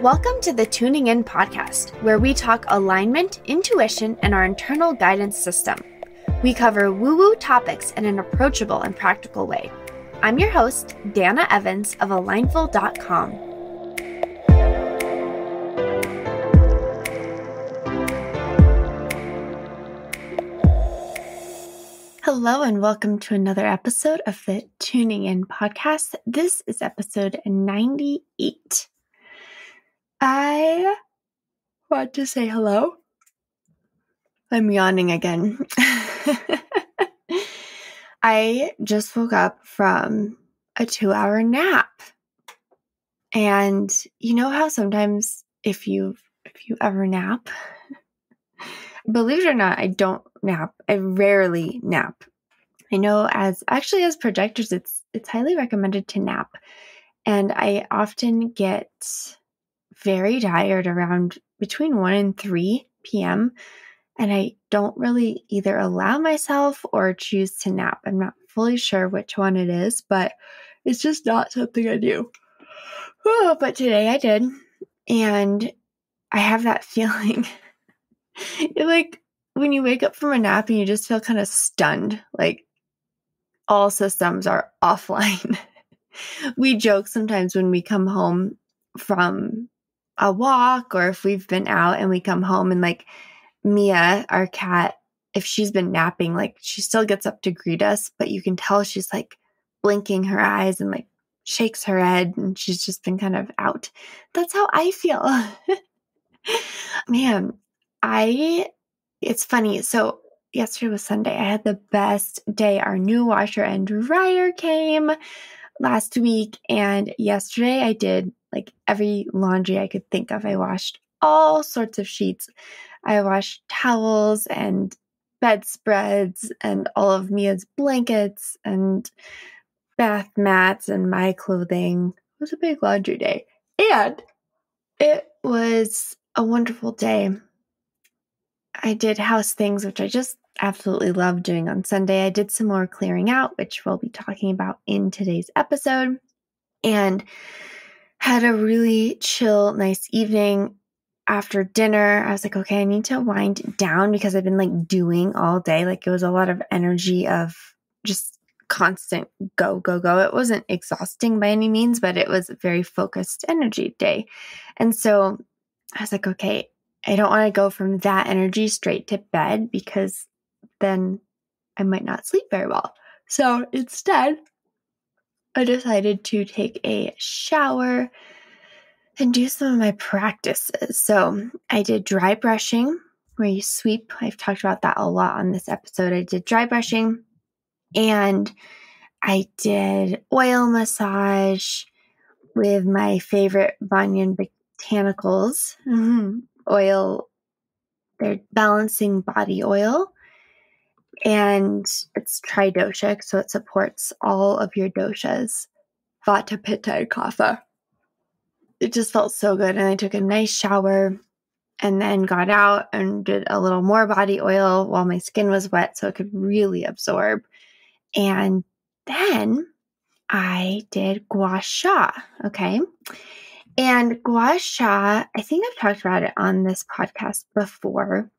Welcome to the Tuning In podcast, where we talk alignment, intuition, and our internal guidance system. We cover woo woo topics in an approachable and practical way. I'm your host, Dana Evans of Alignful.com. Hello, and welcome to another episode of the Tuning In podcast. This is episode 98. I want to say hello. I'm yawning again. I just woke up from a two hour nap. And you know how sometimes if you if you ever nap, believe it or not, I don't nap. I rarely nap. I know as actually as projectors it's it's highly recommended to nap. And I often get very tired around between 1 and 3 p.m. And I don't really either allow myself or choose to nap. I'm not fully sure which one it is, but it's just not something I do. Oh, but today I did. And I have that feeling. like when you wake up from a nap and you just feel kind of stunned, like all systems are offline. we joke sometimes when we come home from a walk or if we've been out and we come home and like Mia, our cat, if she's been napping, like she still gets up to greet us, but you can tell she's like blinking her eyes and like shakes her head and she's just been kind of out. That's how I feel. Man, I, it's funny. So yesterday was Sunday. I had the best day. Our new washer and dryer came last week. And yesterday I did like every laundry I could think of. I washed all sorts of sheets. I washed towels and bedspreads and all of Mia's blankets and bath mats and my clothing. It was a big laundry day. And it was a wonderful day. I did house things, which I just absolutely love doing on Sunday. I did some more clearing out, which we'll be talking about in today's episode. And had a really chill, nice evening. After dinner, I was like, okay, I need to wind down because I've been like doing all day. Like it was a lot of energy of just constant go, go, go. It wasn't exhausting by any means, but it was a very focused energy day. And so I was like, okay, I don't want to go from that energy straight to bed because then I might not sleep very well. So instead, I decided to take a shower and do some of my practices. So I did dry brushing where you sweep. I've talked about that a lot on this episode. I did dry brushing and I did oil massage with my favorite Banyan Botanicals mm-hmm. oil. They're balancing body oil and it's tridoshic, so it supports all of your doshas vata, pitta, and kapha. It just felt so good. And I took a nice shower and then got out and did a little more body oil while my skin was wet so it could really absorb. And then I did gua sha. Okay. And gua sha, I think I've talked about it on this podcast before.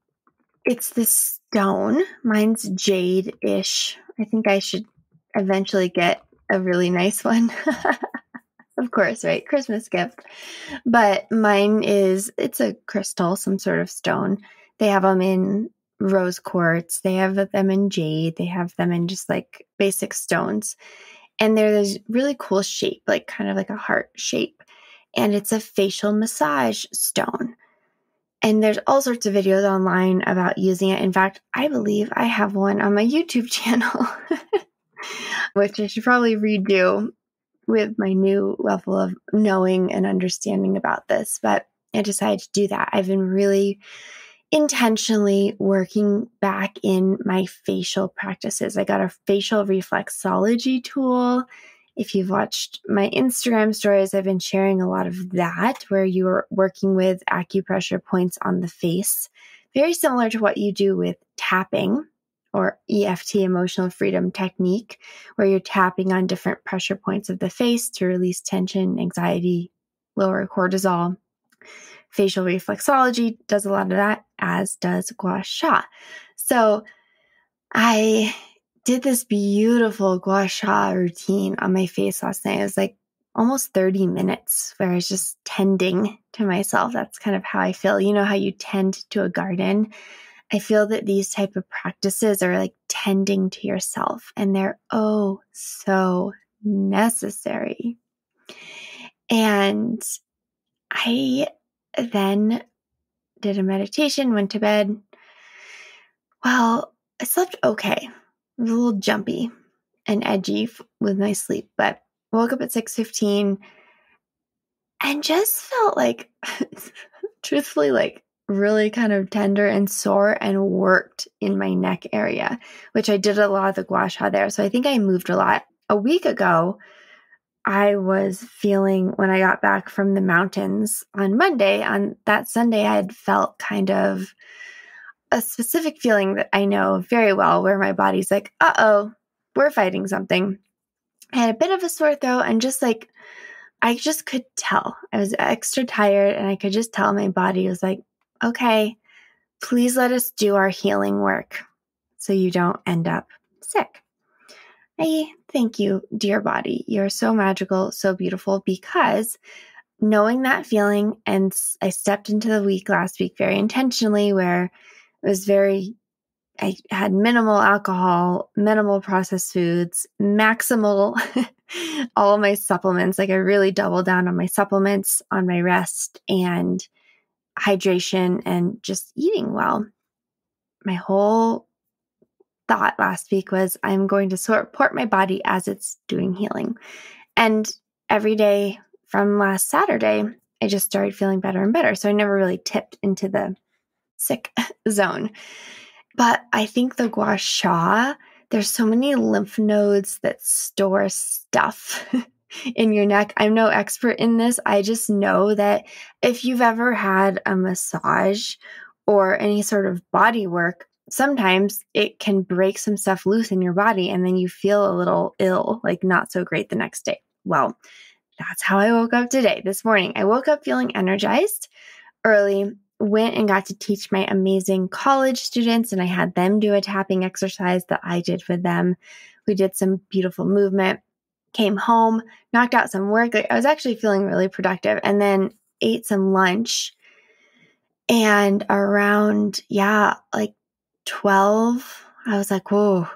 It's this stone. Mine's jade ish. I think I should eventually get a really nice one. of course, right? Christmas gift. But mine is, it's a crystal, some sort of stone. They have them in rose quartz, they have them in jade, they have them in just like basic stones. And they're this really cool shape, like kind of like a heart shape. And it's a facial massage stone. And there's all sorts of videos online about using it. In fact, I believe I have one on my YouTube channel, which I should probably redo with my new level of knowing and understanding about this. But I decided to do that. I've been really intentionally working back in my facial practices. I got a facial reflexology tool if you've watched my Instagram stories, I've been sharing a lot of that where you are working with acupressure points on the face, very similar to what you do with tapping or EFT, emotional freedom technique, where you're tapping on different pressure points of the face to release tension, anxiety, lower cortisol. Facial reflexology does a lot of that, as does gua sha. So I did this beautiful gua sha routine on my face last night. It was like almost 30 minutes where I was just tending to myself. That's kind of how I feel. You know how you tend to a garden? I feel that these type of practices are like tending to yourself and they're oh so necessary. And I then did a meditation, went to bed. Well, I slept okay. Was a little jumpy and edgy with my sleep, but woke up at 6:15 and just felt like truthfully like really kind of tender and sore and worked in my neck area, which I did a lot of the gua sha there. So I think I moved a lot. A week ago, I was feeling when I got back from the mountains on Monday, on that Sunday, I had felt kind of a specific feeling that I know very well where my body's like, uh oh, we're fighting something. I had a bit of a sore throat and just like, I just could tell. I was extra tired and I could just tell my body was like, okay, please let us do our healing work so you don't end up sick. I thank you, dear body. You're so magical, so beautiful because knowing that feeling, and I stepped into the week last week very intentionally where it was very I had minimal alcohol, minimal processed foods, maximal all my supplements. Like I really doubled down on my supplements, on my rest and hydration and just eating well. My whole thought last week was I'm going to support my body as it's doing healing. And every day from last Saturday, I just started feeling better and better. So I never really tipped into the sick zone. But I think the gua sha, there's so many lymph nodes that store stuff in your neck. I'm no expert in this. I just know that if you've ever had a massage or any sort of body work, sometimes it can break some stuff loose in your body and then you feel a little ill, like not so great the next day. Well, that's how I woke up today, this morning. I woke up feeling energized early went and got to teach my amazing college students, and I had them do a tapping exercise that I did with them. We did some beautiful movement, came home, knocked out some work. Like, I was actually feeling really productive, and then ate some lunch. And around, yeah, like 12, I was like, whoa,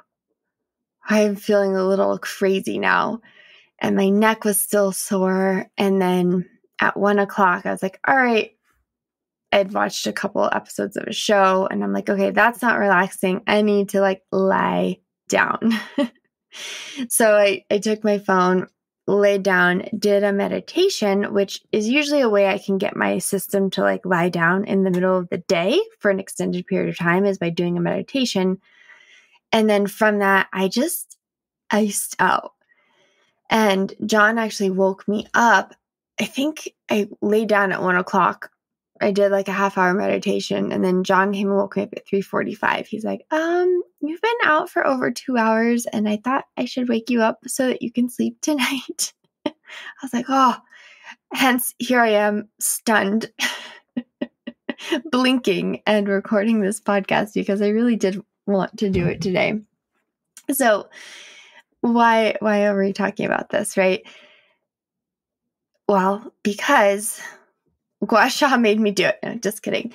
I'm feeling a little crazy now. And my neck was still sore. And then at one o'clock, I was like, all right, I'd watched a couple episodes of a show and I'm like, okay, that's not relaxing. I need to like lie down. so I, I took my phone, laid down, did a meditation, which is usually a way I can get my system to like lie down in the middle of the day for an extended period of time is by doing a meditation. And then from that, I just iced out. And John actually woke me up. I think I laid down at one o'clock I did like a half hour meditation and then John came and woke me up at 3:45. He's like, "Um, you've been out for over 2 hours and I thought I should wake you up so that you can sleep tonight." I was like, "Oh." Hence here I am stunned blinking and recording this podcast because I really did want to do it today. So, why why are we talking about this, right? Well, because Gua sha made me do it. No, just kidding.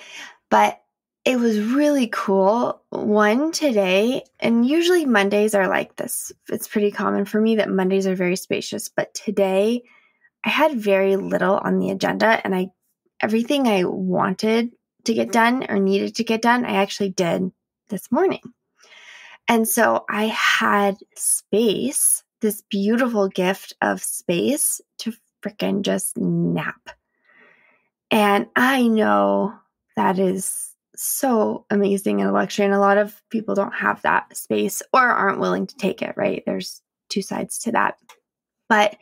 But it was really cool. One today, and usually Mondays are like this. It's pretty common for me that Mondays are very spacious, but today I had very little on the agenda and I everything I wanted to get done or needed to get done, I actually did this morning. And so I had space, this beautiful gift of space to freaking just nap. And I know that is so amazing and luxury. And a lot of people don't have that space or aren't willing to take it, right? There's two sides to that. But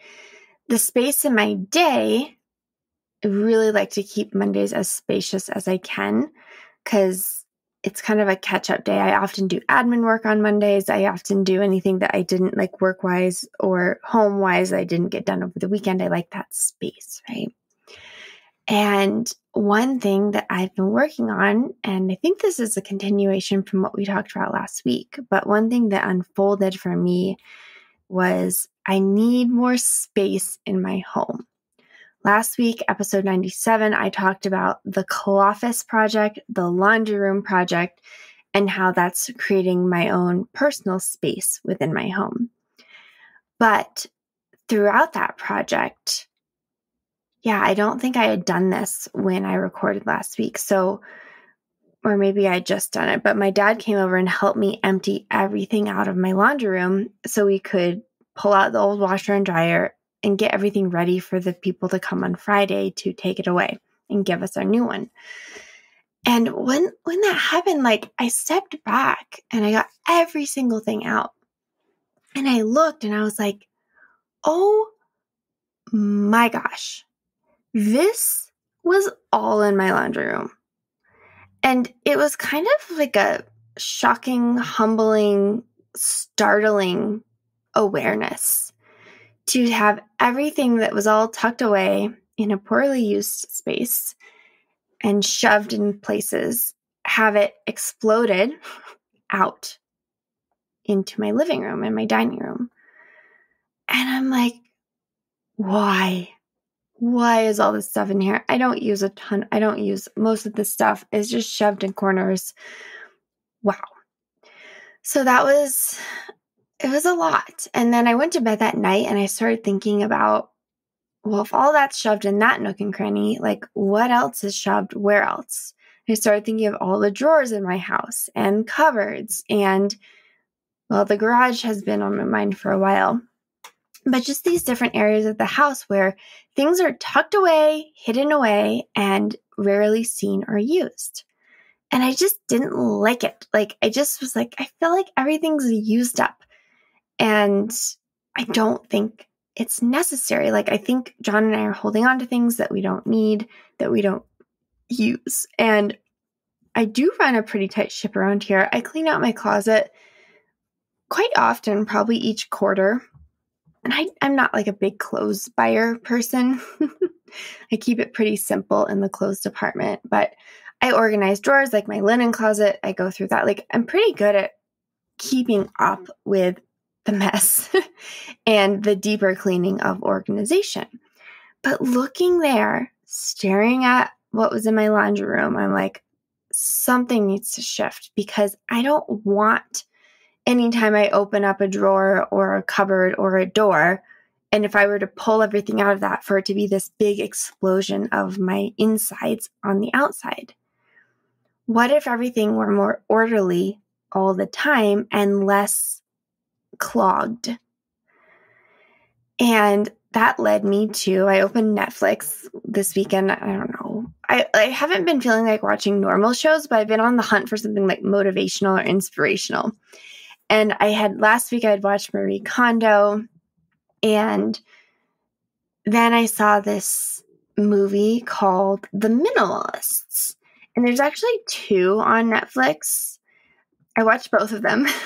the space in my day, I really like to keep Mondays as spacious as I can because it's kind of a catch up day. I often do admin work on Mondays. I often do anything that I didn't like work wise or home wise I didn't get done over the weekend. I like that space, right? And one thing that I've been working on, and I think this is a continuation from what we talked about last week, but one thing that unfolded for me was I need more space in my home. Last week, episode 97, I talked about the Cloffice project, the laundry room project, and how that's creating my own personal space within my home. But throughout that project, yeah, I don't think I had done this when I recorded last week. So, or maybe I would just done it, but my dad came over and helped me empty everything out of my laundry room so we could pull out the old washer and dryer and get everything ready for the people to come on Friday to take it away and give us our new one. And when when that happened, like I stepped back and I got every single thing out. And I looked and I was like, "Oh my gosh. This was all in my laundry room." And it was kind of like a shocking, humbling, startling awareness to have everything that was all tucked away in a poorly used space and shoved in places, have it exploded out into my living room and my dining room. And I'm like, why? Why is all this stuff in here? I don't use a ton. I don't use most of this stuff is just shoved in corners. Wow. So that was it was a lot. And then I went to bed that night and I started thinking about well, if all that's shoved in that nook and cranny, like what else is shoved where else? I started thinking of all the drawers in my house and cupboards and well, the garage has been on my mind for a while. But just these different areas of the house where things are tucked away, hidden away, and rarely seen or used. And I just didn't like it. Like, I just was like, I feel like everything's used up. And I don't think it's necessary. Like, I think John and I are holding on to things that we don't need, that we don't use. And I do run a pretty tight ship around here. I clean out my closet quite often, probably each quarter. And I, I'm not like a big clothes buyer person. I keep it pretty simple in the clothes department, but I organize drawers like my linen closet. I go through that. Like, I'm pretty good at keeping up with the mess and the deeper cleaning of organization. But looking there, staring at what was in my laundry room, I'm like, something needs to shift because I don't want anytime I open up a drawer or a cupboard or a door, and if I were to pull everything out of that for it to be this big explosion of my insides on the outside. What if everything were more orderly all the time and less clogged. And that led me to I opened Netflix this weekend. I don't know. I, I haven't been feeling like watching normal shows, but I've been on the hunt for something like motivational or inspirational. And I had last week I had watched Marie Kondo and then I saw this movie called The Minimalists. And there's actually two on Netflix. I watched both of them.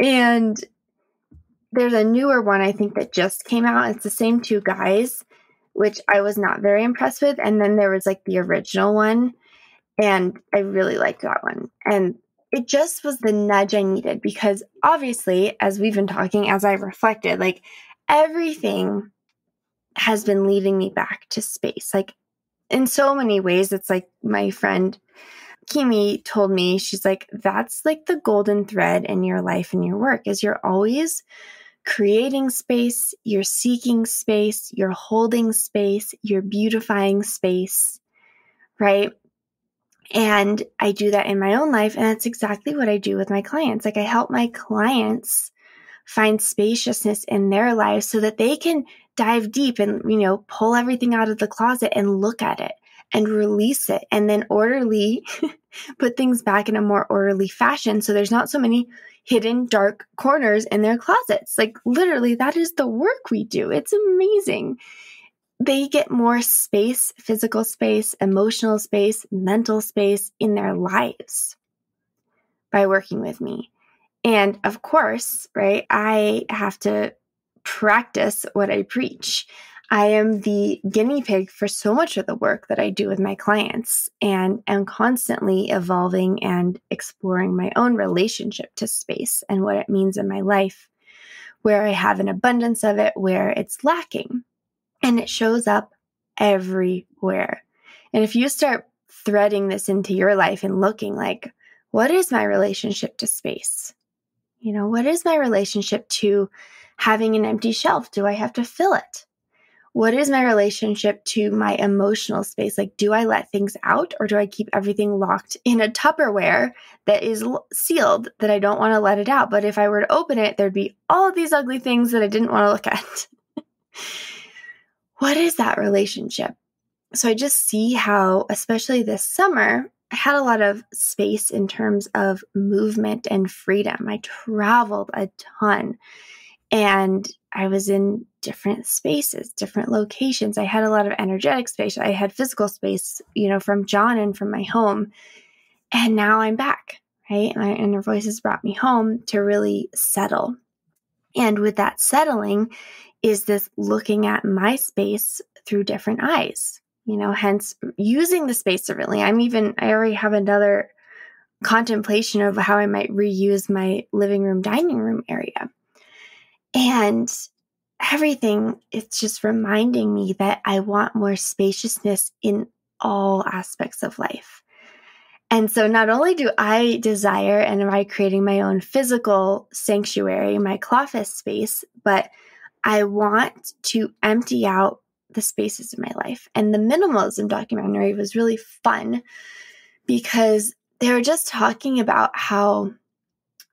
And there's a newer one I think that just came out. It's the same two guys, which I was not very impressed with. And then there was like the original one, and I really liked that one. And it just was the nudge I needed because obviously, as we've been talking, as I reflected, like everything has been leading me back to space. Like in so many ways, it's like my friend Kimi told me, she's like, that's like the golden thread in your life and your work is you're always creating space, you're seeking space, you're holding space, you're beautifying space, right? And I do that in my own life. And that's exactly what I do with my clients. Like I help my clients find spaciousness in their lives so that they can dive deep and, you know, pull everything out of the closet and look at it and release it and then orderly put things back in a more orderly fashion so there's not so many hidden dark corners in their closets. Like literally that is the work we do. It's amazing. They get more space, physical space, emotional space, mental space in their lives by working with me. And of course, right, I have to practice what I preach. I am the guinea pig for so much of the work that I do with my clients and am constantly evolving and exploring my own relationship to space and what it means in my life, where I have an abundance of it, where it's lacking. And it shows up everywhere. And if you start threading this into your life and looking like, what is my relationship to space? You know, what is my relationship to having an empty shelf? Do I have to fill it? What is my relationship to my emotional space? Like, do I let things out or do I keep everything locked in a Tupperware that is sealed that I don't want to let it out? But if I were to open it, there'd be all these ugly things that I didn't want to look at. what is that relationship? So I just see how, especially this summer, I had a lot of space in terms of movement and freedom. I traveled a ton and I was in different spaces, different locations. I had a lot of energetic space. I had physical space, you know, from John and from my home. And now I'm back, right? My inner voices brought me home to really settle. And with that settling is this looking at my space through different eyes, you know, hence using the space differently. I'm even, I already have another contemplation of how I might reuse my living room, dining room area. And everything, it's just reminding me that I want more spaciousness in all aspects of life. And so not only do I desire and am I creating my own physical sanctuary, my Cloffice space, but I want to empty out the spaces in my life. And the minimalism documentary was really fun because they were just talking about how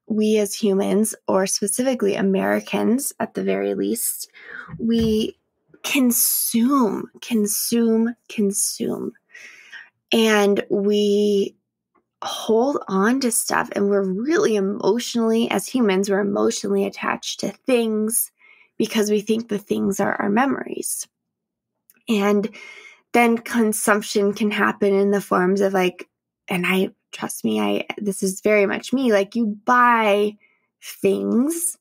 we as humans, or specifically Americans at the very least, we consume, consume, consume. And we hold on to stuff and we're really emotionally, as humans, we're emotionally attached to things because we think the things are our memories. And then consumption can happen in the forms of like, and I trust me, I this is very much me. Like you buy things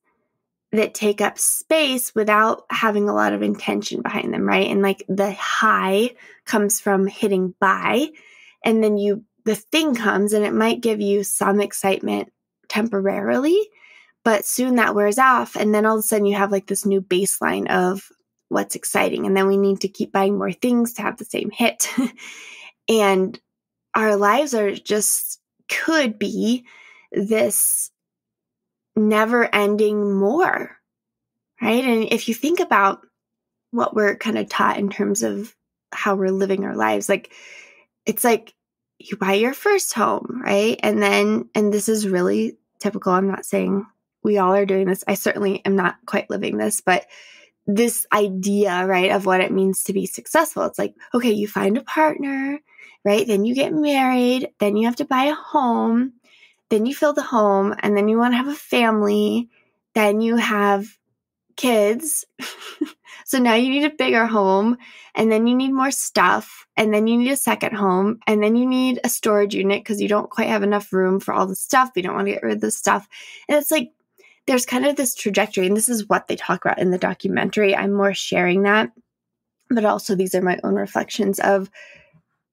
that take up space without having a lot of intention behind them, right? And like the high comes from hitting buy, and then you the thing comes and it might give you some excitement temporarily, but soon that wears off, and then all of a sudden you have like this new baseline of what's exciting, and then we need to keep buying more things to have the same hit. and our lives are just could be this never ending more, right? And if you think about what we're kind of taught in terms of how we're living our lives, like it's like you buy your first home, right? And then, and this is really typical. I'm not saying we all are doing this. I certainly am not quite living this, but this idea, right, of what it means to be successful. It's like, okay, you find a partner, right? Then you get married, then you have to buy a home, then you fill the home, and then you want to have a family, then you have kids. so now you need a bigger home, and then you need more stuff, and then you need a second home, and then you need a storage unit because you don't quite have enough room for all the stuff. You don't want to get rid of the stuff. And it's like there's kind of this trajectory, and this is what they talk about in the documentary. I'm more sharing that, but also these are my own reflections of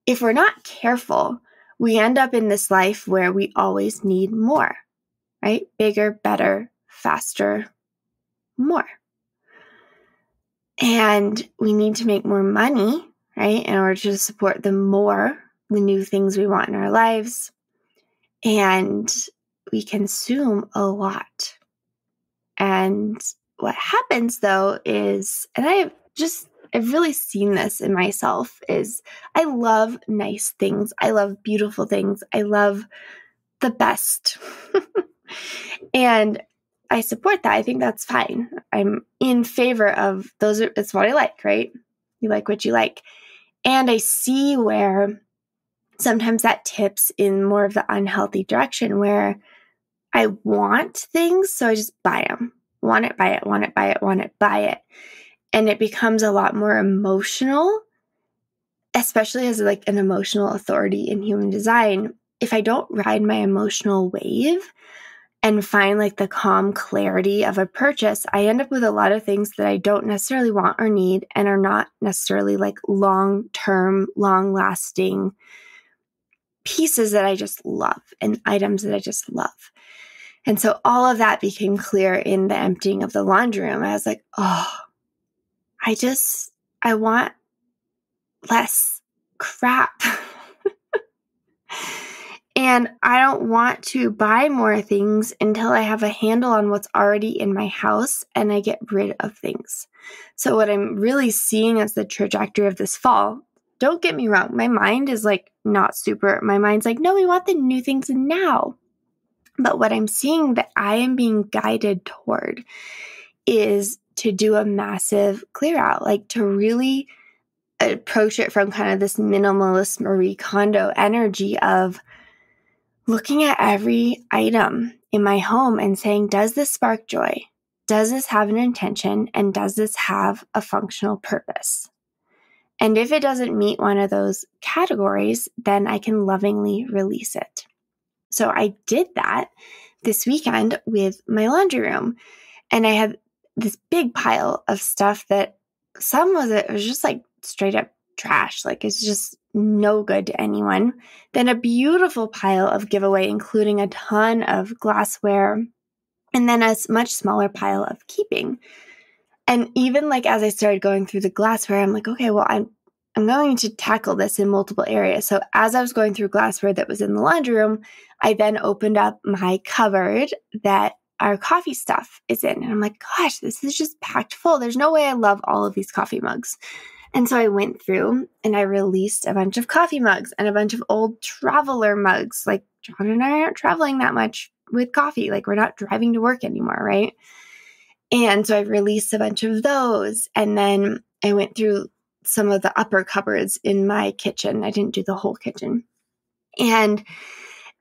if we're not careful, we end up in this life where we always need more, right? Bigger, better, faster, more. And we need to make more money, right? In order to support the more, the new things we want in our lives. And we consume a lot. And what happens though is, and I have just, I've really seen this in myself is I love nice things. I love beautiful things. I love the best. and I support that. I think that's fine. I'm in favor of those. Are, it's what I like, right? You like what you like. And I see where sometimes that tips in more of the unhealthy direction where I want things, so I just buy them. Want it, buy it, want it, buy it, want it, buy it. And it becomes a lot more emotional, especially as like an emotional authority in human design. If I don't ride my emotional wave and find like the calm clarity of a purchase, I end up with a lot of things that I don't necessarily want or need and are not necessarily like long term, long lasting pieces that I just love and items that I just love. And so all of that became clear in the emptying of the laundry room. I was like, oh, I just, I want less crap. And I don't want to buy more things until I have a handle on what's already in my house and I get rid of things. So, what I'm really seeing as the trajectory of this fall, don't get me wrong, my mind is like not super, my mind's like, no, we want the new things now. But what I'm seeing that I am being guided toward is to do a massive clear out, like to really approach it from kind of this minimalist Marie Kondo energy of, looking at every item in my home and saying, does this spark joy? Does this have an intention? And does this have a functional purpose? And if it doesn't meet one of those categories, then I can lovingly release it. So I did that this weekend with my laundry room. And I had this big pile of stuff that some was it was just like straight up trash. Like it's just no good to anyone. Then a beautiful pile of giveaway, including a ton of glassware, and then a much smaller pile of keeping. And even like as I started going through the glassware, I'm like, okay, well, I'm I'm going to tackle this in multiple areas. So as I was going through glassware that was in the laundry room, I then opened up my cupboard that our coffee stuff is in. And I'm like, gosh, this is just packed full. There's no way I love all of these coffee mugs. And so I went through and I released a bunch of coffee mugs and a bunch of old traveler mugs. Like John and I aren't traveling that much with coffee. Like we're not driving to work anymore, right? And so I released a bunch of those. And then I went through some of the upper cupboards in my kitchen. I didn't do the whole kitchen. And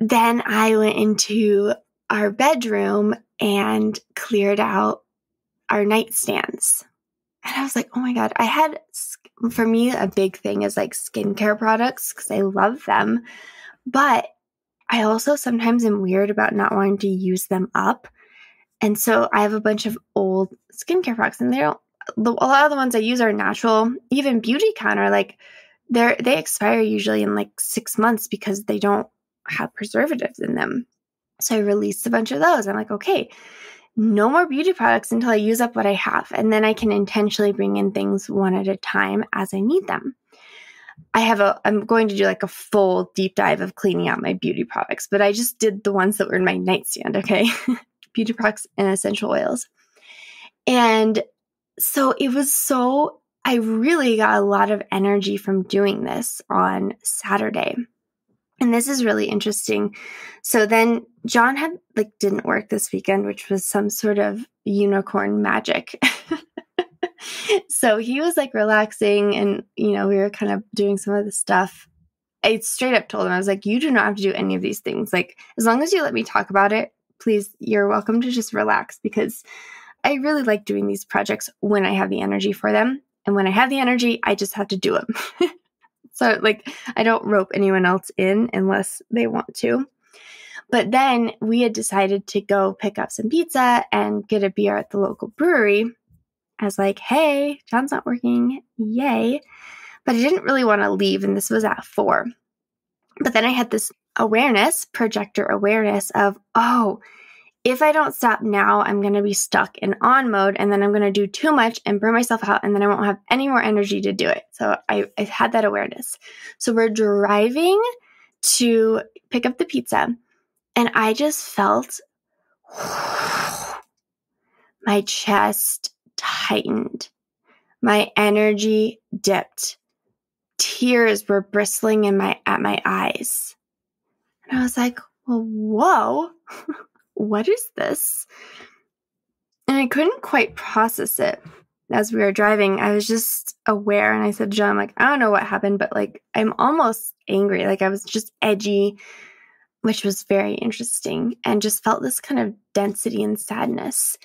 then I went into our bedroom and cleared out our nightstands. And I was like, oh my God, I had for me, a big thing is like skincare products because I love them. But I also sometimes am weird about not wanting to use them up. And so I have a bunch of old skincare products, and they don't, a lot of the ones I use are natural. Even Beautycounter, are like, they're, they expire usually in like six months because they don't have preservatives in them. So I released a bunch of those. I'm like, okay, no more beauty products until I use up what I have. And then I can intentionally bring in things one at a time as I need them. I have a, I'm going to do like a full deep dive of cleaning out my beauty products, but I just did the ones that were in my nightstand, okay? beauty products and essential oils. And so it was so, I really got a lot of energy from doing this on Saturday. And this is really interesting. So then John had like didn't work this weekend, which was some sort of unicorn magic. so he was like relaxing and you know, we were kind of doing some of the stuff. I straight up told him, I was like, you do not have to do any of these things. Like, as long as you let me talk about it, please, you're welcome to just relax because I really like doing these projects when I have the energy for them. And when I have the energy, I just have to do them. So, like, I don't rope anyone else in unless they want to. But then we had decided to go pick up some pizza and get a beer at the local brewery. I was like, hey, John's not working. Yay. But I didn't really want to leave, and this was at four. But then I had this awareness, projector awareness of, oh, if I don't stop now, I'm going to be stuck in on mode and then I'm going to do too much and burn myself out and then I won't have any more energy to do it. So I, I had that awareness. So we're driving to pick up the pizza and I just felt my chest tightened. My energy dipped. Tears were bristling in my at my eyes. And I was like, well, whoa. what is this? And I couldn't quite process it as we were driving. I was just aware and I said, John, like, I don't know what happened, but like, I'm almost angry. Like, I was just edgy, which was very interesting and just felt this kind of density and sadness.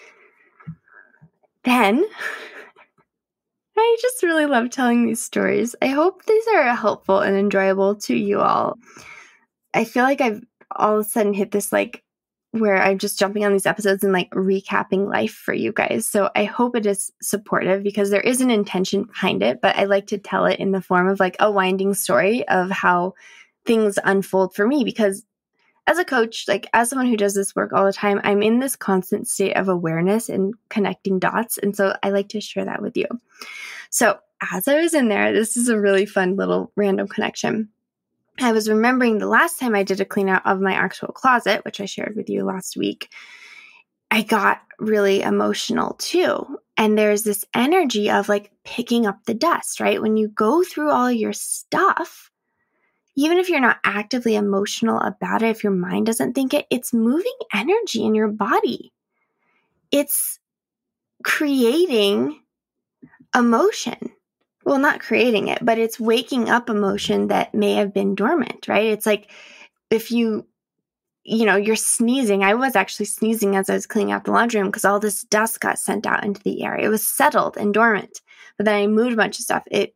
Then, I just really love telling these stories. I hope these are helpful and enjoyable to you all. I feel like I've all of a sudden hit this like where I'm just jumping on these episodes and like recapping life for you guys. So I hope it is supportive because there is an intention behind it, but I like to tell it in the form of like a winding story of how things unfold for me because as a coach, like as someone who does this work all the time, I'm in this constant state of awareness and connecting dots. And so I like to share that with you. So as I was in there, this is a really fun little random connection. I was remembering the last time I did a clean out of my actual closet, which I shared with you last week. I got really emotional too. And there's this energy of like picking up the dust, right? When you go through all your stuff, even if you're not actively emotional about it, if your mind doesn't think it, it's moving energy in your body. It's creating emotion well, not creating it, but it's waking up emotion that may have been dormant, right? It's like if you, you know, you're sneezing. I was actually sneezing as I was cleaning out the laundry room because all this dust got sent out into the air. It was settled and dormant. But then I moved a bunch of stuff. It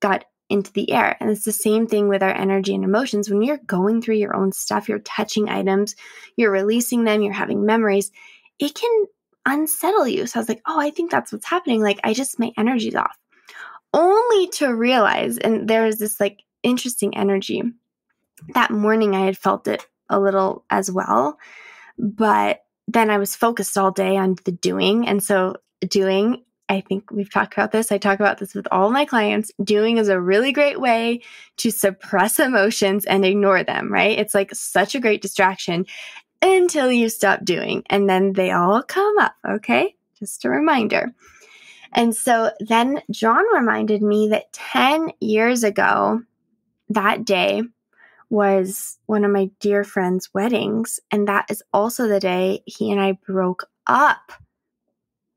got into the air. And it's the same thing with our energy and emotions. When you're going through your own stuff, you're touching items, you're releasing them, you're having memories, it can unsettle you. So I was like, oh, I think that's what's happening. Like, I just, my energy's off only to realize, and there was this like interesting energy. That morning, I had felt it a little as well, but then I was focused all day on the doing. And so, doing, I think we've talked about this. I talk about this with all my clients. Doing is a really great way to suppress emotions and ignore them, right? It's like such a great distraction until you stop doing, and then they all come up, okay? Just a reminder. And so then John reminded me that 10 years ago, that day was one of my dear friend's weddings. And that is also the day he and I broke up.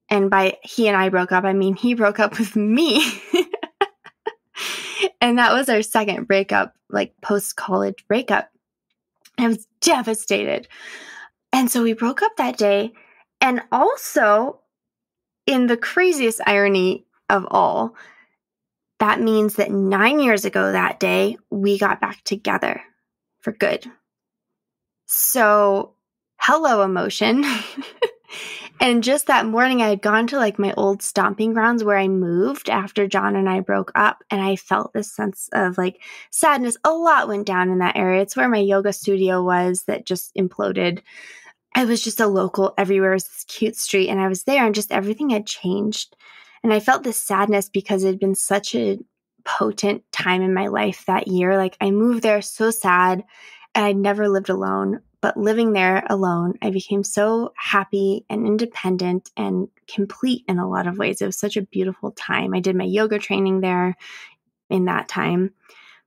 And by he and I broke up, I mean he broke up with me. and that was our second breakup, like post college breakup. I was devastated. And so we broke up that day. And also, in the craziest irony of all, that means that nine years ago that day, we got back together for good. So, hello, emotion. and just that morning, I had gone to like my old stomping grounds where I moved after John and I broke up. And I felt this sense of like sadness. A lot went down in that area. It's where my yoga studio was that just imploded. I was just a local everywhere was this cute street and I was there and just everything had changed. And I felt this sadness because it had been such a potent time in my life that year. Like I moved there so sad and I'd never lived alone, but living there alone, I became so happy and independent and complete in a lot of ways. It was such a beautiful time. I did my yoga training there in that time,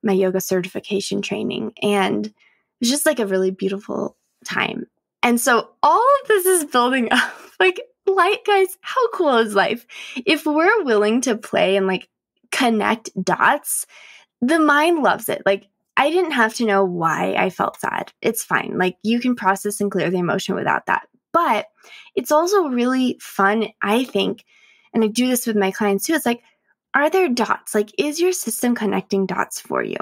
my yoga certification training. And it was just like a really beautiful time. And so all of this is building up. Like, like, guys, how cool is life? If we're willing to play and like connect dots, the mind loves it. Like, I didn't have to know why I felt sad. It's fine. Like, you can process and clear the emotion without that. But it's also really fun, I think. And I do this with my clients too. It's like, are there dots? Like, is your system connecting dots for you?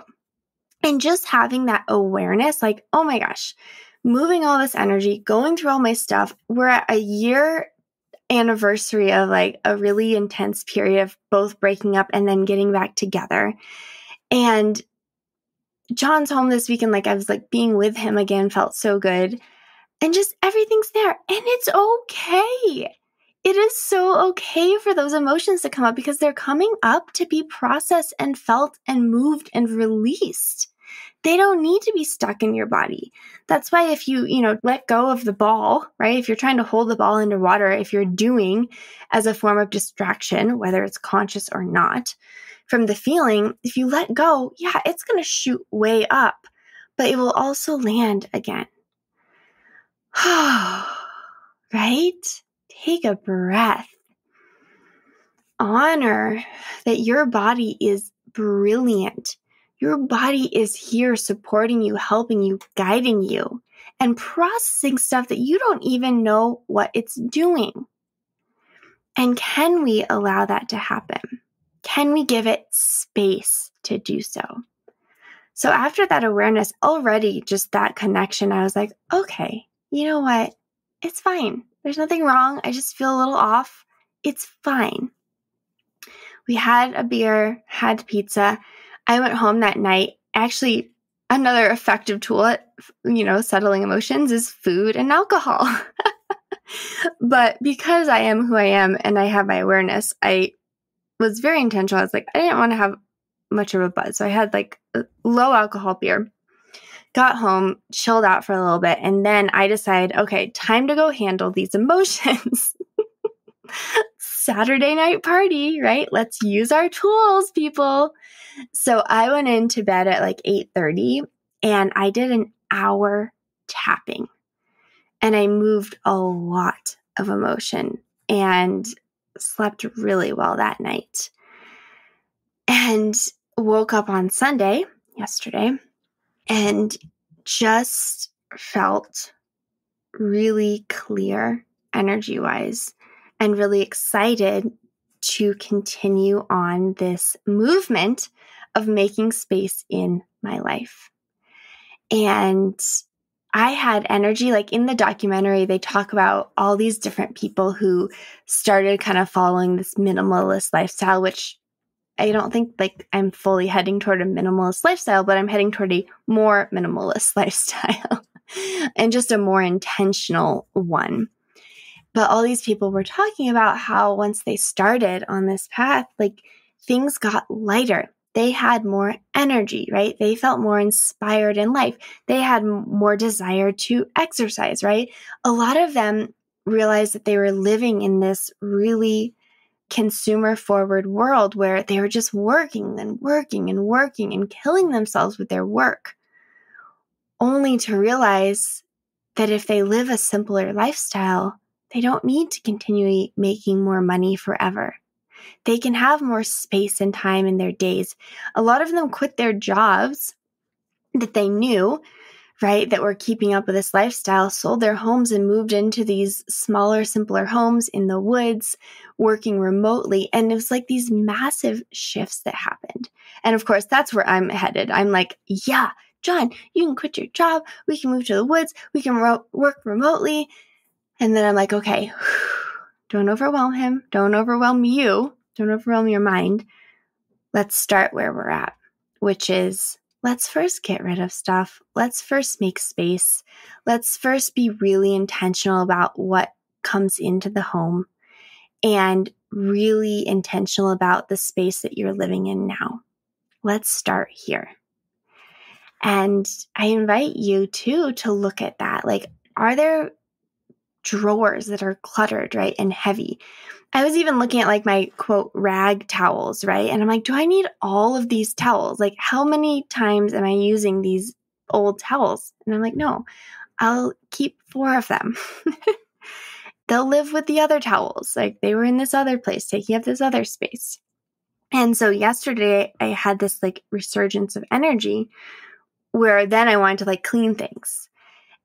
And just having that awareness, like, oh my gosh, moving all this energy, going through all my stuff. We're at a year anniversary of like a really intense period of both breaking up and then getting back together. And John's home this weekend, like I was like being with him again felt so good. And just everything's there. And it's okay. It is so okay for those emotions to come up because they're coming up to be processed and felt and moved and released they don't need to be stuck in your body. That's why if you, you know, let go of the ball, right? If you're trying to hold the ball underwater, if you're doing as a form of distraction, whether it's conscious or not, from the feeling, if you let go, yeah, it's going to shoot way up, but it will also land again. right? Take a breath. Honor that your body is brilliant your body is here supporting you, helping you, guiding you, and processing stuff that you don't even know what it's doing. And can we allow that to happen? Can we give it space to do so? So, after that awareness, already just that connection, I was like, okay, you know what? It's fine. There's nothing wrong. I just feel a little off. It's fine. We had a beer, had pizza. I went home that night. Actually, another effective tool at, you know, settling emotions is food and alcohol. but because I am who I am and I have my awareness, I was very intentional. I was like, I didn't want to have much of a buzz. So I had like low alcohol beer. Got home, chilled out for a little bit, and then I decided, okay, time to go handle these emotions. Saturday night party, right? Let's use our tools, people. So I went into bed at like 8:30 and I did an hour tapping. And I moved a lot of emotion and slept really well that night. And woke up on Sunday, yesterday, and just felt really clear energy wise and really excited to continue on this movement of making space in my life. And I had energy. Like in the documentary, they talk about all these different people who started kind of following this minimalist lifestyle, which I don't think like I'm fully heading toward a minimalist lifestyle, but I'm heading toward a more minimalist lifestyle and just a more intentional one. But all these people were talking about how once they started on this path, like things got lighter. They had more energy, right? They felt more inspired in life. They had more desire to exercise, right? A lot of them realized that they were living in this really consumer forward world where they were just working and working and working and killing themselves with their work, only to realize that if they live a simpler lifestyle, they don't need to continue making more money forever. They can have more space and time in their days. A lot of them quit their jobs that they knew right, that were keeping up with this lifestyle sold their homes and moved into these smaller, simpler homes in the woods, working remotely. And it was like these massive shifts that happened. And of course, that's where I'm headed. I'm like, yeah, John, you can quit your job. We can move to the woods. We can ro- work remotely. And then I'm like, okay, don't overwhelm him. Don't overwhelm you. Don't overwhelm your mind. Let's start where we're at, which is let's first get rid of stuff. Let's first make space. Let's first be really intentional about what comes into the home and really intentional about the space that you're living in now. Let's start here. And I invite you too to look at that. Like, are there drawers that are cluttered, right, and heavy? I was even looking at like my quote rag towels, right? And I'm like, do I need all of these towels? Like, how many times am I using these old towels? And I'm like, no, I'll keep four of them. They'll live with the other towels. Like, they were in this other place, taking up this other space. And so yesterday I had this like resurgence of energy where then I wanted to like clean things.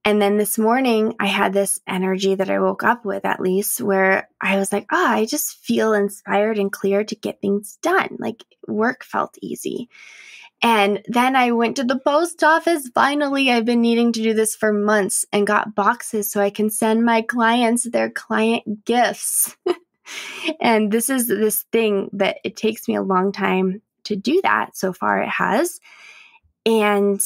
And then this morning, I had this energy that I woke up with, at least, where I was like, oh, I just feel inspired and clear to get things done. Like work felt easy. And then I went to the post office. Finally, I've been needing to do this for months and got boxes so I can send my clients their client gifts. and this is this thing that it takes me a long time to do that. So far, it has. And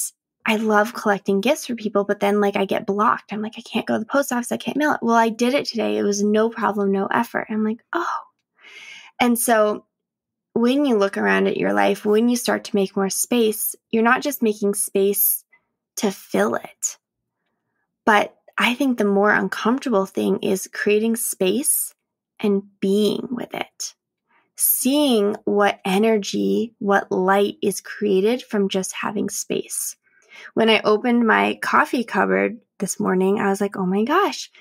I love collecting gifts for people, but then like I get blocked. I'm like, I can't go to the post office. I can't mail it. Well, I did it today. It was no problem, no effort. I'm like, oh. And so when you look around at your life, when you start to make more space, you're not just making space to fill it. But I think the more uncomfortable thing is creating space and being with it. Seeing what energy, what light is created from just having space when I opened my coffee cupboard this morning, I was like, oh my gosh,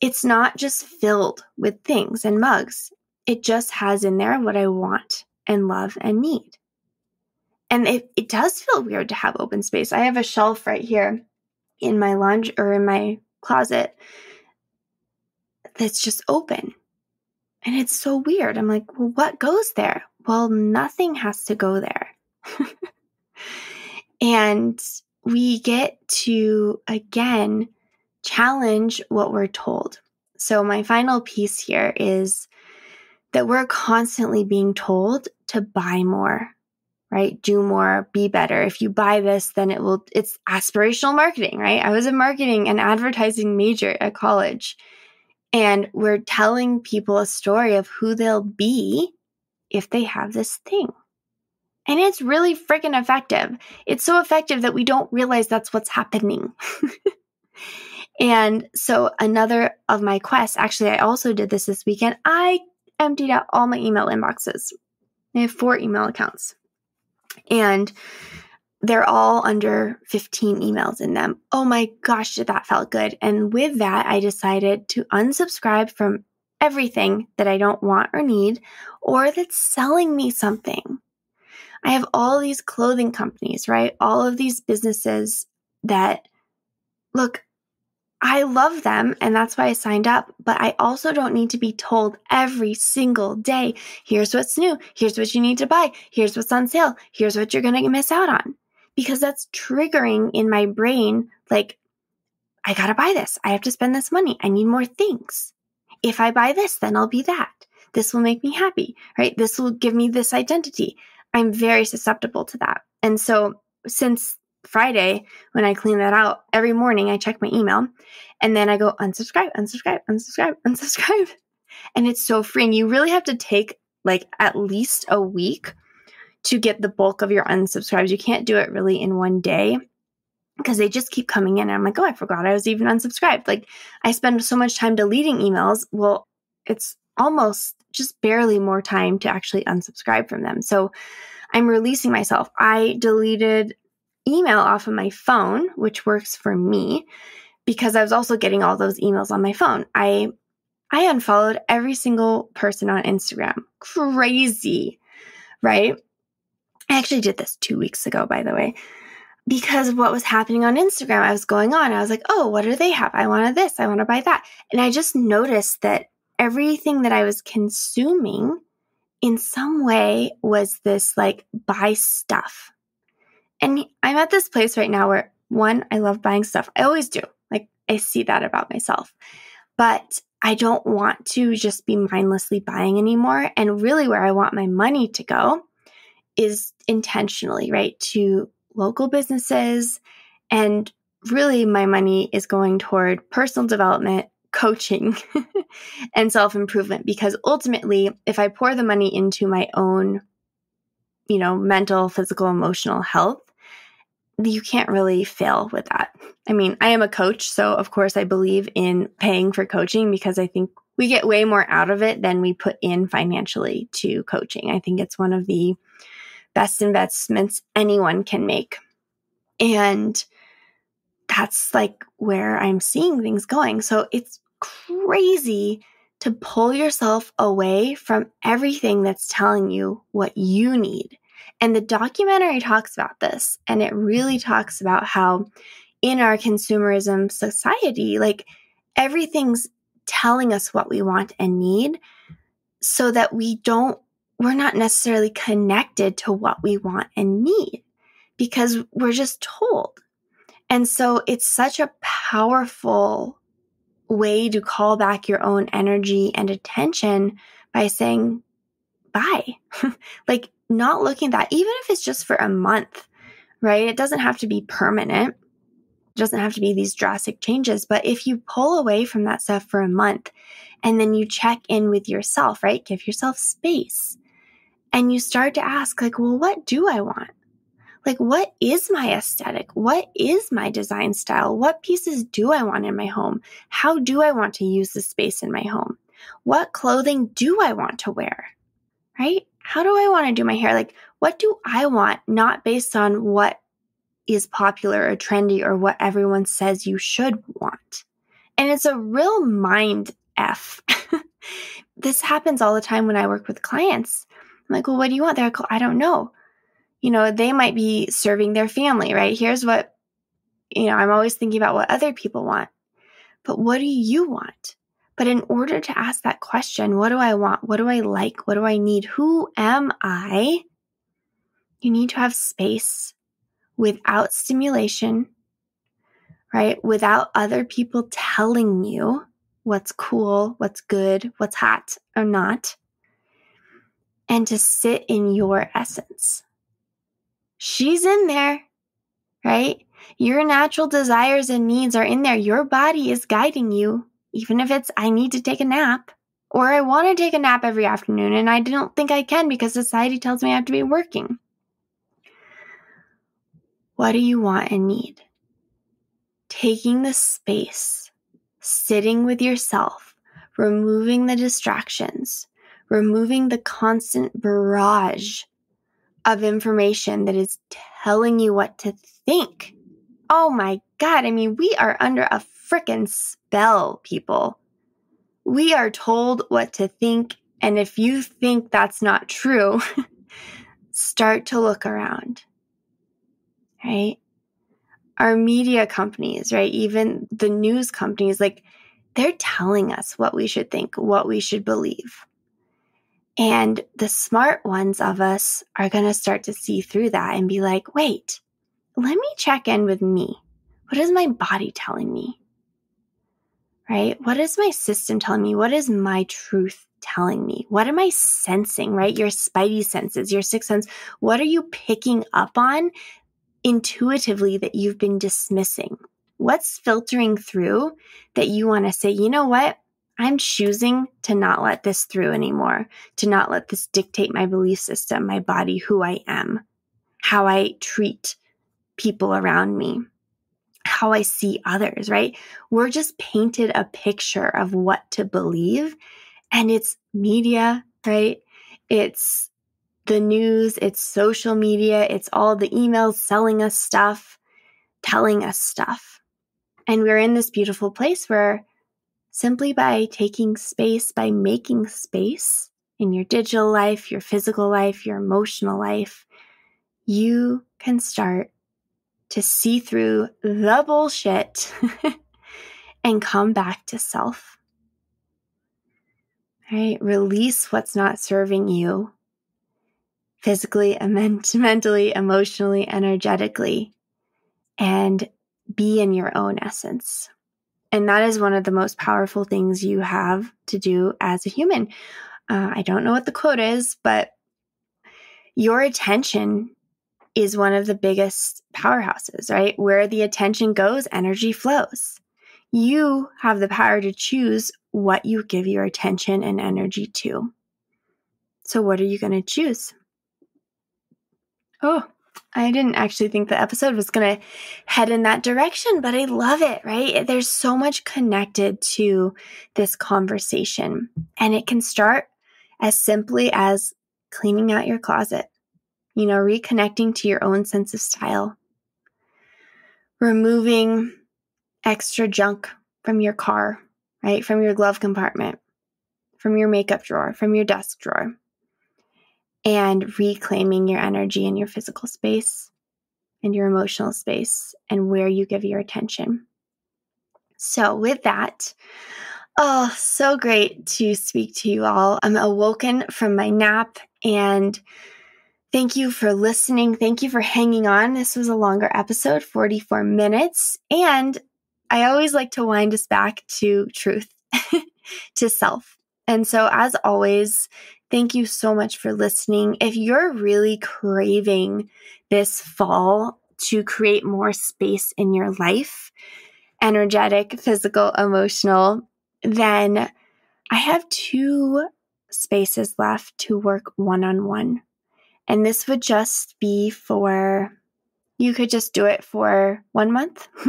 it's not just filled with things and mugs. It just has in there what I want and love and need. And it, it does feel weird to have open space. I have a shelf right here in my lounge or in my closet that's just open. And it's so weird. I'm like, well, what goes there? Well, nothing has to go there. and we get to again challenge what we're told. So, my final piece here is that we're constantly being told to buy more, right? Do more, be better. If you buy this, then it will, it's aspirational marketing, right? I was a marketing and advertising major at college. And we're telling people a story of who they'll be if they have this thing. And it's really freaking effective. It's so effective that we don't realize that's what's happening. and so, another of my quests, actually, I also did this this weekend. I emptied out all my email inboxes. I have four email accounts. And they're all under 15 emails in them. Oh my gosh, that felt good. And with that, I decided to unsubscribe from everything that I don't want or need or that's selling me something. I have all these clothing companies, right? All of these businesses that look, I love them and that's why I signed up, but I also don't need to be told every single day, here's what's new, here's what you need to buy, here's what's on sale, here's what you're going to miss out on. Because that's triggering in my brain like I got to buy this. I have to spend this money. I need more things. If I buy this, then I'll be that. This will make me happy, right? This will give me this identity. I'm very susceptible to that. And so since Friday, when I clean that out, every morning I check my email and then I go unsubscribe, unsubscribe, unsubscribe, unsubscribe. And it's so freeing. You really have to take like at least a week to get the bulk of your unsubscribes. You can't do it really in one day because they just keep coming in. And I'm like, oh, I forgot I was even unsubscribed. Like I spend so much time deleting emails. Well, it's almost just barely more time to actually unsubscribe from them. So I'm releasing myself. I deleted email off of my phone, which works for me because I was also getting all those emails on my phone. I I unfollowed every single person on Instagram. Crazy, right? I actually did this 2 weeks ago by the way. Because of what was happening on Instagram, I was going on. I was like, "Oh, what do they have? I wanted this. I want to buy that." And I just noticed that everything that I was consuming in some way was this like buy stuff. And I'm at this place right now where one, I love buying stuff. I always do. Like I see that about myself. But I don't want to just be mindlessly buying anymore. And really, where I want my money to go is intentionally, right? To local businesses. And really, my money is going toward personal development, coaching and self improvement because ultimately, if I pour the money into my own, you know, mental, physical, emotional health, you can't really fail with that. I mean, I am a coach, so of course I believe in paying for coaching because I think we get way more out of it than we put in financially to coaching. I think it's one of the best investments anyone can make. And that's like where I'm seeing things going. So it's crazy to pull yourself away from everything that's telling you what you need. And the documentary talks about this, and it really talks about how in our consumerism society, like everything's telling us what we want and need so that we don't, we're not necessarily connected to what we want and need because we're just told. And so it's such a powerful way to call back your own energy and attention by saying bye. like not looking at that, even if it's just for a month, right? It doesn't have to be permanent. It doesn't have to be these drastic changes. But if you pull away from that stuff for a month and then you check in with yourself, right? Give yourself space and you start to ask, like, well, what do I want? Like what is my aesthetic? What is my design style? What pieces do I want in my home? How do I want to use the space in my home? What clothing do I want to wear? Right? How do I want to do my hair? Like what do I want not based on what is popular or trendy or what everyone says you should want. And it's a real mind F. this happens all the time when I work with clients. I'm like, well, what do you want? They're like, I don't know you know, they might be serving their family, right? Here's what, you know, I'm always thinking about what other people want. But what do you want? But in order to ask that question, what do I want? What do I like? What do I need? Who am I? You need to have space without stimulation, right? Without other people telling you what's cool, what's good, what's hot or not, and to sit in your essence. She's in there, right? Your natural desires and needs are in there. Your body is guiding you, even if it's, I need to take a nap, or I want to take a nap every afternoon and I don't think I can because society tells me I have to be working. What do you want and need? Taking the space, sitting with yourself, removing the distractions, removing the constant barrage of information that is telling you what to think. Oh my God. I mean, we are under a freaking spell, people. We are told what to think. And if you think that's not true, start to look around, right? Our media companies, right? Even the news companies, like they're telling us what we should think, what we should believe. And the smart ones of us are going to start to see through that and be like, wait, let me check in with me. What is my body telling me? Right? What is my system telling me? What is my truth telling me? What am I sensing, right? Your spidey senses, your sixth sense. What are you picking up on intuitively that you've been dismissing? What's filtering through that you want to say, you know what? I'm choosing to not let this through anymore, to not let this dictate my belief system, my body, who I am, how I treat people around me, how I see others, right? We're just painted a picture of what to believe, and it's media, right? It's the news, it's social media, it's all the emails selling us stuff, telling us stuff. And we're in this beautiful place where simply by taking space, by making space in your digital life, your physical life, your emotional life, you can start to see through the bullshit and come back to self. Right? Release what's not serving you physically, mentally, emotionally, energetically, and be in your own essence. And that is one of the most powerful things you have to do as a human. Uh, I don't know what the quote is, but your attention is one of the biggest powerhouses, right? Where the attention goes, energy flows. You have the power to choose what you give your attention and energy to. So, what are you going to choose? Oh, I didn't actually think the episode was going to head in that direction, but I love it, right? There's so much connected to this conversation, and it can start as simply as cleaning out your closet, you know, reconnecting to your own sense of style, removing extra junk from your car, right? From your glove compartment, from your makeup drawer, from your desk drawer and reclaiming your energy in your physical space and your emotional space and where you give your attention. So, with that, oh, so great to speak to you all. I'm awoken from my nap and Thank you for listening. Thank you for hanging on. This was a longer episode, 44 minutes. And I always like to wind us back to truth, to self. And so, as always, Thank you so much for listening. If you're really craving this fall to create more space in your life, energetic, physical, emotional, then I have two spaces left to work one on one. And this would just be for, you could just do it for one month.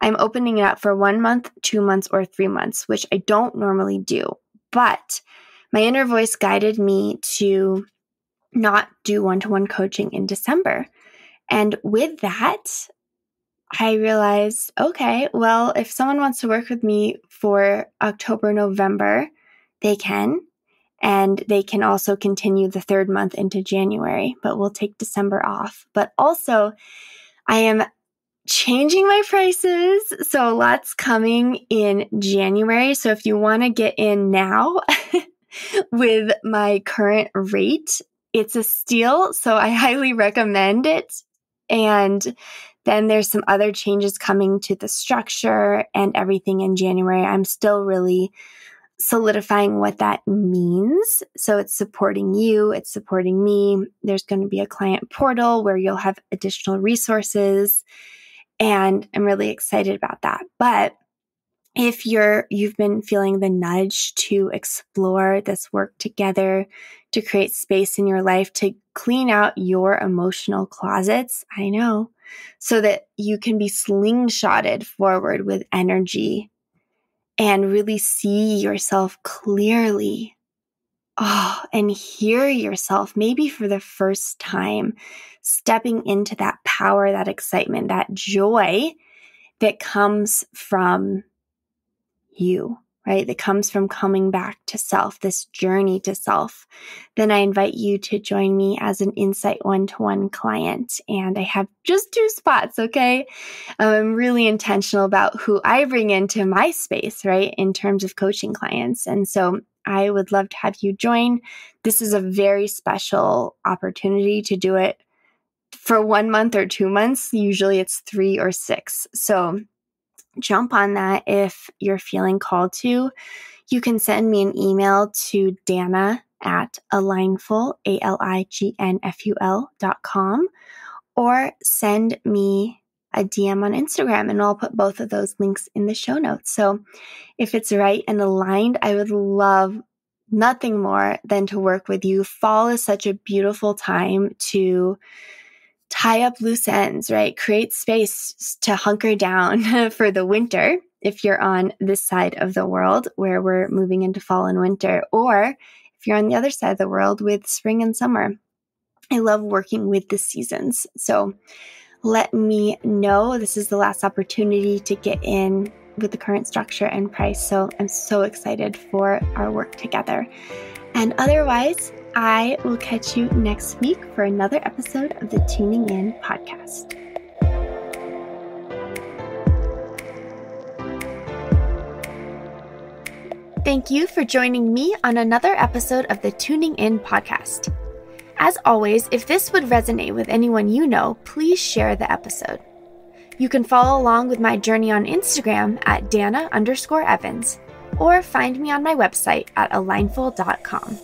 I'm opening it up for one month, two months, or three months, which I don't normally do. But my inner voice guided me to not do one to one coaching in December. And with that, I realized okay, well, if someone wants to work with me for October, November, they can. And they can also continue the third month into January, but we'll take December off. But also, I am changing my prices. So lots coming in January. So if you want to get in now, with my current rate. It's a steal, so I highly recommend it. And Then there's some other changes coming to the structure and everything in January. I'm still really solidifying what that means. So it's supporting you, it's supporting me. There's going to be a client portal where you'll have additional resources. And I'm really excited about that. But if you're you've been feeling the nudge to explore this work together to create space in your life to clean out your emotional closets i know so that you can be slingshotted forward with energy and really see yourself clearly. Oh and hear yourself maybe for the first time stepping into that power that excitement that joy that comes from you, right? That comes from coming back to self, this journey to self, then I invite you to join me as an Insight one to one client. And I have just two spots, okay? Um, I'm really intentional about who I bring into my space, right? In terms of coaching clients. And so I would love to have you join. This is a very special opportunity to do it for one month or two months. Usually it's three or six. So jump on that if you're feeling called to. You can send me an email to Dana at alignful, A-L-I-G-N-F-U-L dot com, or send me a DM on Instagram and I'll put both of those links in the show notes. So if it's right and aligned, I would love nothing more than to work with you. Fall is such a beautiful time to tie up loose ends, right? Create space to hunker down for the winter if you're on this side of the world where we're moving into fall and winter, or if you're on the other side of the world with spring and summer. I love working with the seasons. So let me know. This is the last opportunity to get in with the current structure and price. So I'm so excited for our work together. And otherwise, I will catch you next week for another episode of the Tuning In podcast. Thank you for joining me on another episode of the Tuning In podcast. As always, if this would resonate with anyone you know, please share the episode. You can follow along with my journey on Instagram at Dana underscore Evans or find me on my website at alignful.com.